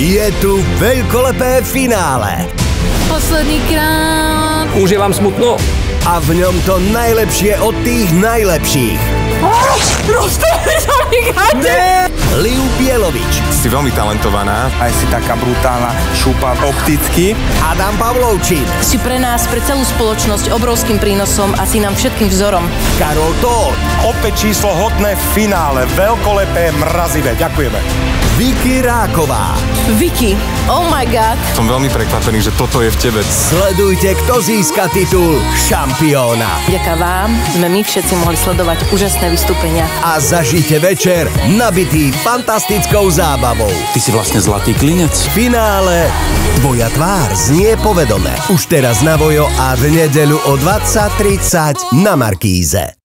Je tu veľkolepé finále Posledný krát. Už je vám smutno? a v ňom to najlepšie od tých najlepších. Gate. Liu Bielovič, Si veľmi talentovaná. Aj si taká brutálna šupa opticky. Adam Pavlovčín, Si pre nás, pre celú spoločnosť obrovským prínosom a si nám všetkým vzorom. Karol Tóth, Opäť číslo hodné v finále. Veľkolepé, mrazivé. Ďakujeme. Vicky Ráková. Vicky, oh my god. Som veľmi prekvapený, že toto je v tebe. Sledujte, kto získa titul šampióna. Vďaka vám sme my všetci mohli sledovať úžasné vystúpenia. A zažite večer nabitý fantastickou zábavou. Ty si vlastne zlatý klinec. V finále Tvoja tvár znie povedome. Už teraz na Vojo a v nedeľu o 20.30 na Markíze.